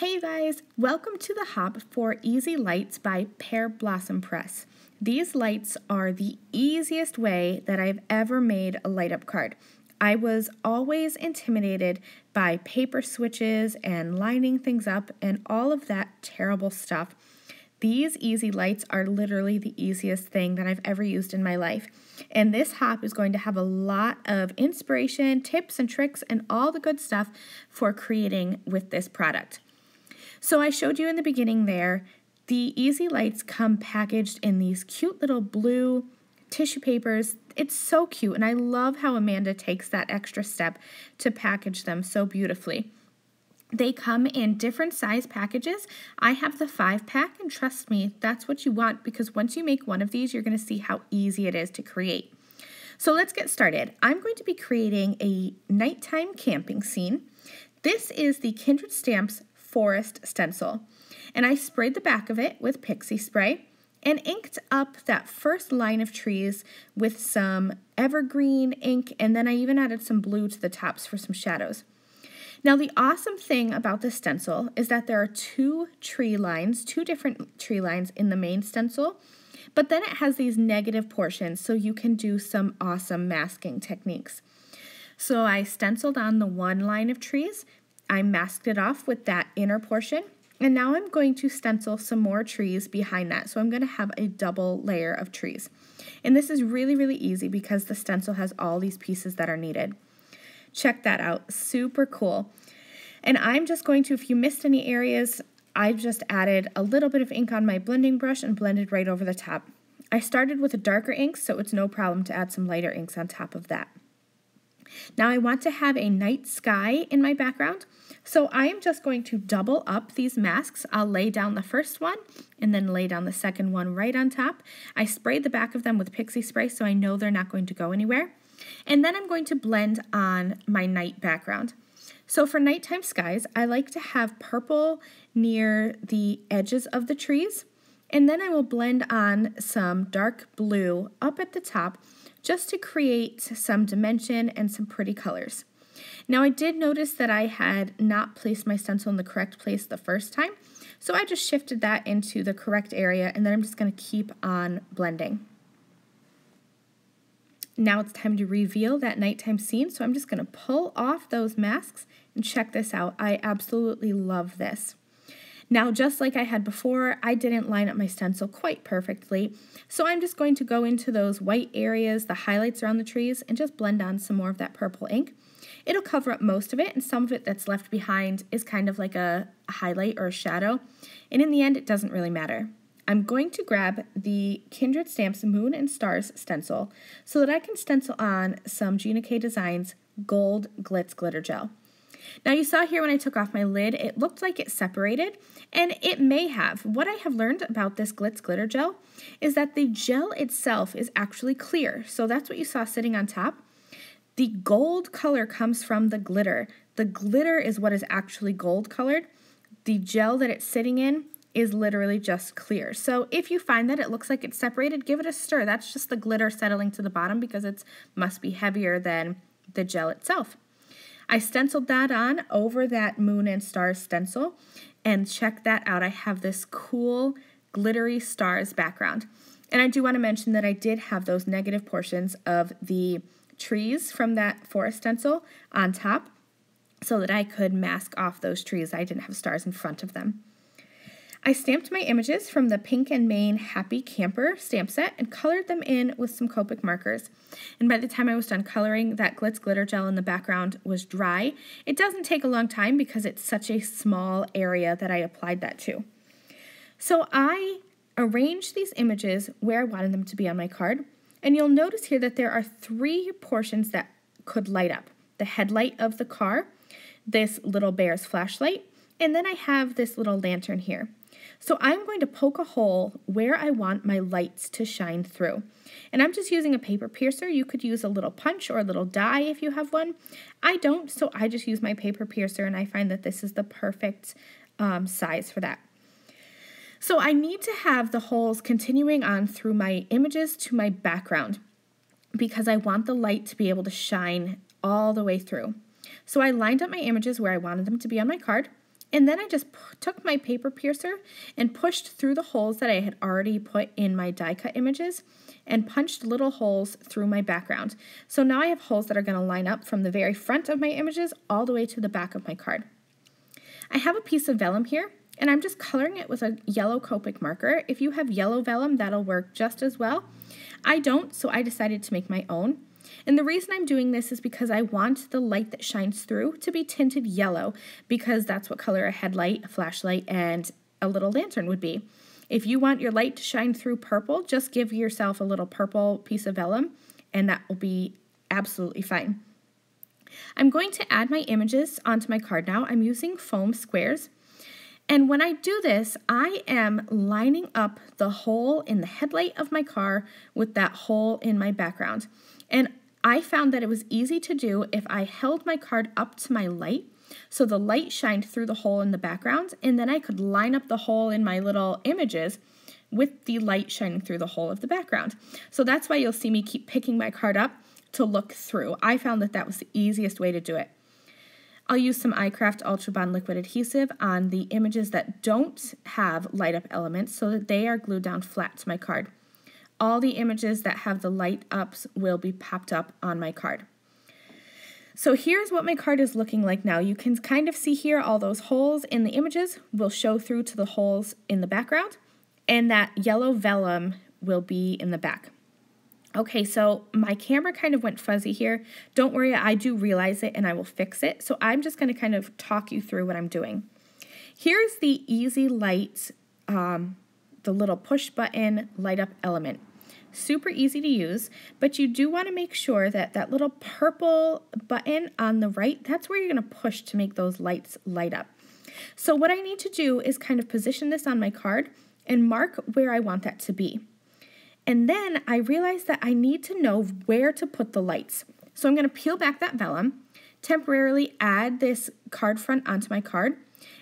Hey guys, welcome to the hop for EZ Lights by Pear Blossom Press. These lights are the easiest way that I've ever made a light up card. I was always intimidated by paper switches and lining things up and all of that terrible stuff. These EZ lights are literally the easiest thing that I've ever used in my life. And this hop is going to have a lot of inspiration, tips and tricks, and all the good stuff for creating with this product. So I showed you in the beginning there, the EZ Lights come packaged in these cute little blue tissue papers. It's so cute, and I love how Amanda takes that extra step to package them so beautifully. They come in different size packages. I have the five pack, and trust me, that's what you want because once you make one of these, you're going to see how easy it is to create. So let's get started. I'm going to be creating a nighttime camping scene. This is the Kindred Stamps forest stencil. And I sprayed the back of it with pixie spray and inked up that first line of trees with some evergreen ink, and then I even added some blue to the tops for some shadows. Now, the awesome thing about this stencil is that there are two tree lines, two different tree lines in the main stencil, but then it has these negative portions so you can do some awesome masking techniques. So I stenciled on the one line of trees I masked it off with that inner portion. And now I'm going to stencil some more trees behind that. So I'm going to have a double layer of trees. And this is really, really easy because the stencil has all these pieces that are needed. Check that out. Super cool. And I'm just going to, if you missed any areas, I've just added a little bit of ink on my blending brush and blended right over the top. I started with a darker ink, so it's no problem to add some lighter inks on top of that. Now I want to have a night sky in my background, so I am just going to double up these masks. I'll lay down the first one and then lay down the second one right on top. I sprayed the back of them with pixie spray so I know they're not going to go anywhere. And then I'm going to blend on my night background. So for nighttime skies, I like to have purple near the edges of the trees. And then I will blend on some dark blue up at the top just to create some dimension and some pretty colors. Now I did notice that I had not placed my stencil in the correct place the first time, so I just shifted that into the correct area and then I'm just going to keep on blending. Now it's time to reveal that nighttime scene, so I'm just going to pull off those masks and check this out. I absolutely love this. Now, just like I had before, I didn't line up my stencil quite perfectly, so I'm just going to go into those white areas, the highlights around the trees, and just blend on some more of that purple ink. It'll cover up most of it, and some of it that's left behind is kind of like a, highlight or a shadow, and in the end, it doesn't really matter. I'm going to grab the Kindred Stamps Moon and Stars stencil so that I can stencil on some Gina K Designs Gold Glitz Glitter Gel. Now you saw here when I took off my lid, it looked like it separated, and it may have. What I have learned about this Glitz Glitter Gel is that the gel itself is actually clear. So that's what you saw sitting on top. The gold color comes from the glitter. The glitter is what is actually gold colored. The gel that it's sitting in is literally just clear. So if you find that it looks like it's separated, give it a stir. That's just the glitter settling to the bottom because it must be heavier than the gel itself. I stenciled that on over that moon and stars stencil and check that out. I have this cool glittery stars background. And I do want to mention that I did have those negative portions of the trees from that forest stencil on top so that I could mask off those trees. I didn't have stars in front of them. I stamped my images from the Pink and Main Happy Camper stamp set and colored them in with some Copic markers. And by the time I was done coloring, that Glitz Glitter Gel in the background was dry. It doesn't take a long time because it's such a small area that I applied that to. So I arranged these images where I wanted them to be on my card. And you'll notice here that there are three portions that could light up. The headlight of the car, this little bear's flashlight, and then I have this little lantern here. So I'm going to poke a hole where I want my lights to shine through. And I'm just using a paper piercer. You could use a little punch or a little die if you have one. I don't, so I just use my paper piercer and I find that this is the perfect um, size for that. So I need to have the holes continuing on through my images to my background because I want the light to be able to shine all the way through. So I lined up my images where I wanted them to be on my card And then I just took my paper piercer and pushed through the holes that I had already put in my die cut images and punched little holes through my background. So now I have holes that are going to line up from the very front of my images all the way to the back of my card. I have a piece of vellum here and I'm just coloring it with a yellow Copic marker. If you have yellow vellum, that'll work just as well. I don't, so I decided to make my own. And the reason I'm doing this is because I want the light that shines through to be tinted yellow because that's what color a headlight, a flashlight, and a little lantern would be. If you want your light to shine through purple, just give yourself a little purple piece of vellum and that will be absolutely fine. I'm going to add my images onto my card now. I'm using foam squares. And when I do this, I am lining up the hole in the headlight of my car with that hole in my background. And I found that it was easy to do if I held my card up to my light so the light shined through the hole in the background and then I could line up the hole in my little images with the light shining through the hole of the background. So that's why you'll see me keep picking my card up to look through. I found that that was the easiest way to do it. I'll use some iCraft Ultra Bond liquid adhesive on the images that don't have light up elements so that they are glued down flat to my card all the images that have the light ups will be popped up on my card. So here's what my card is looking like now. You can kind of see here all those holes in the images will show through to the holes in the background and that yellow vellum will be in the back. Okay, so my camera kind of went fuzzy here. Don't worry, I do realize it and I will fix it. So I'm just gonna kind of talk you through what I'm doing. Here's the EZ Light, um, the little push button light up element super easy to use, but you do want to make sure that that little purple button on the right, that's where you're going to push to make those lights light up. So what I need to do is kind of position this on my card and mark where I want that to be. And then I realize that I need to know where to put the lights. So I'm going to peel back that vellum, temporarily add this card front onto my card,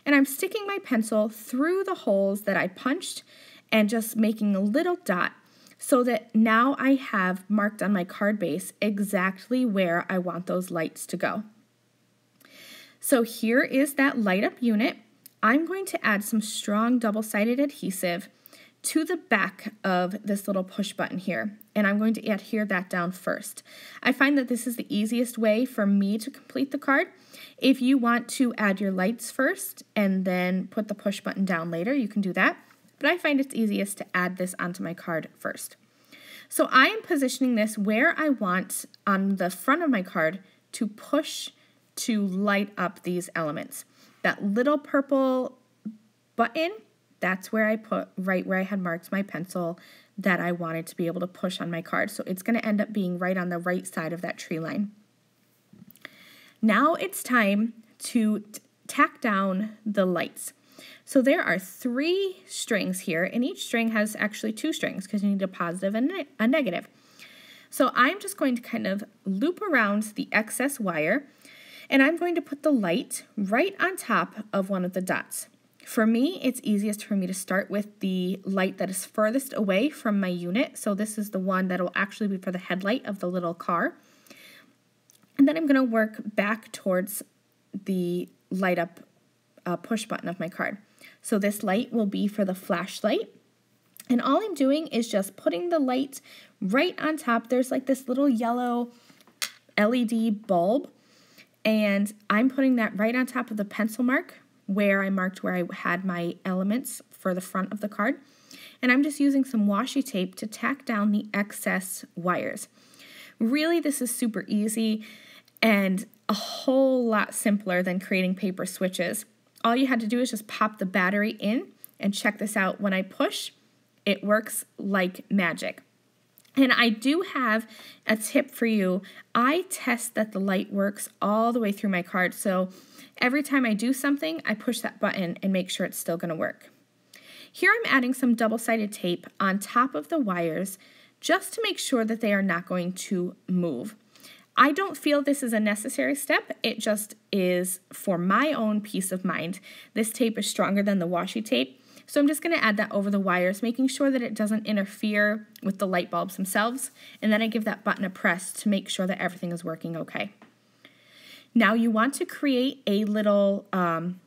and I'm sticking my pencil through the holes that I punched and just making a little dot so that now I have marked on my card base exactly where I want those lights to go. So here is that light up unit. I'm going to add some strong double-sided adhesive to the back of this little push button here, and I'm going to adhere that down first. I find that this is the easiest way for me to complete the card. If you want to add your lights first and then put the push button down later, you can do that but I find it's easiest to add this onto my card first. So I am positioning this where I want on the front of my card to push to light up these elements. That little purple button, that's where I put right where I had marked my pencil that I wanted to be able to push on my card. So it's going to end up being right on the right side of that tree line. Now it's time to tack down the lights. So there are three strings here, and each string has actually two strings because you need a positive and a negative. So I'm just going to kind of loop around the excess wire, and I'm going to put the light right on top of one of the dots. For me, it's easiest for me to start with the light that is furthest away from my unit. So this is the one that will actually be for the headlight of the little car. And then I'm going to work back towards the light up uh, push button of my card. So this light will be for the flashlight. And all I'm doing is just putting the light right on top. There's like this little yellow LED bulb. And I'm putting that right on top of the pencil mark where I marked where I had my elements for the front of the card. And I'm just using some washi tape to tack down the excess wires. Really, this is super easy and a whole lot simpler than creating paper switches all you had to do is just pop the battery in and check this out. When I push, it works like magic. And I do have a tip for you. I test that the light works all the way through my card. So every time I do something, I push that button and make sure it's still going to work. Here I'm adding some double-sided tape on top of the wires just to make sure that they are not going to move. I don't feel this is a necessary step. It just is for my own peace of mind. This tape is stronger than the washi tape. So I'm just going to add that over the wires, making sure that it doesn't interfere with the light bulbs themselves. And then I give that button a press to make sure that everything is working okay. Now you want to create a little um,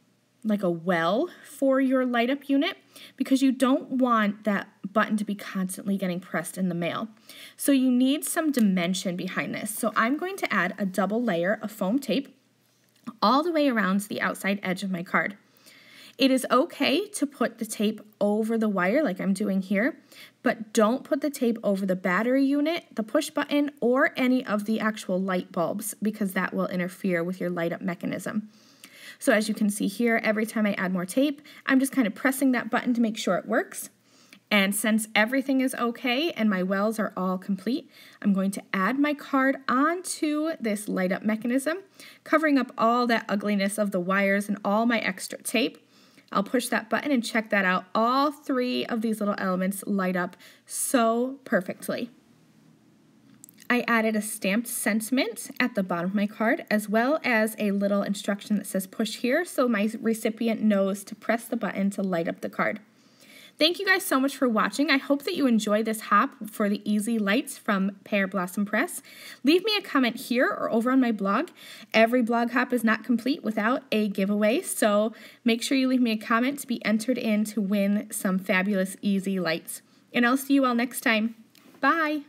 like a well for your light up unit because you don't want that button to be constantly getting pressed in the mail. So you need some dimension behind this. So I'm going to add a double layer of foam tape all the way around the outside edge of my card. It is okay to put the tape over the wire like I'm doing here, but don't put the tape over the battery unit, the push button, or any of the actual light bulbs because that will interfere with your light up mechanism. So as you can see here, every time I add more tape, I'm just kind of pressing that button to make sure it works. And since everything is okay and my wells are all complete, I'm going to add my card onto this light up mechanism, covering up all that ugliness of the wires and all my extra tape. I'll push that button and check that out. All three of these little elements light up so perfectly. I added a stamped sentiment at the bottom of my card as well as a little instruction that says push here so my recipient knows to press the button to light up the card. Thank you guys so much for watching. I hope that you enjoy this hop for the EZ Lights from Pear Blossom Press. Leave me a comment here or over on my blog. Every blog hop is not complete without a giveaway, so make sure you leave me a comment to be entered in to win some fabulous EZ Lights. And I'll see you all next time. Bye!